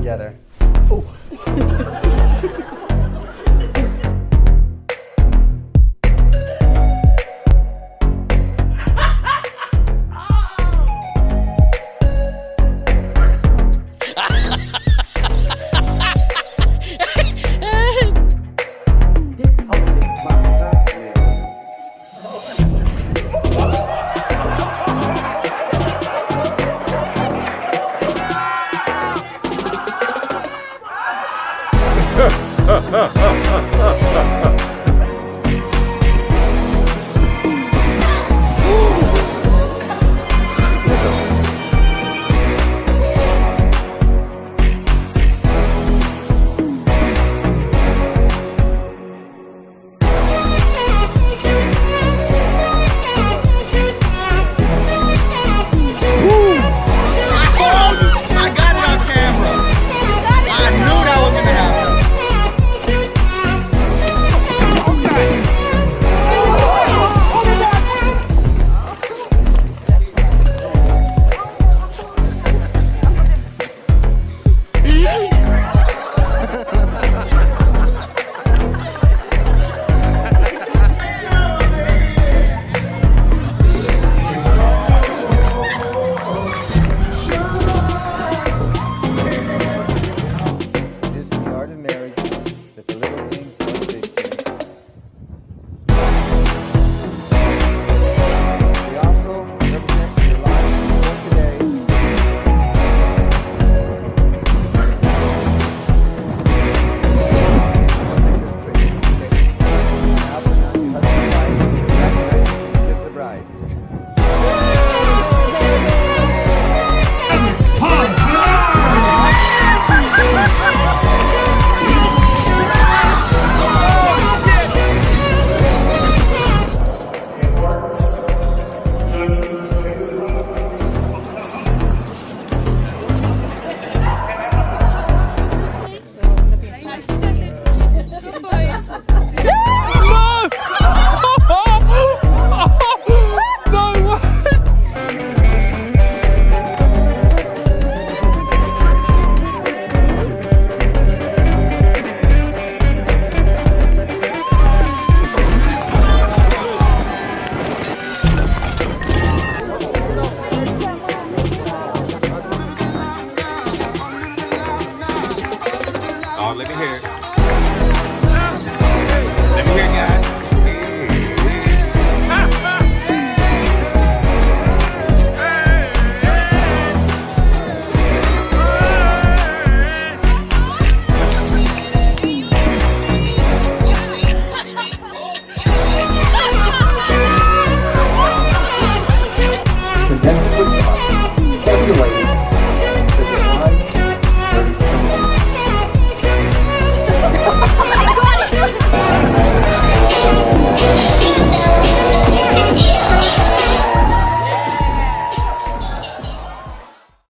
together. Oh. I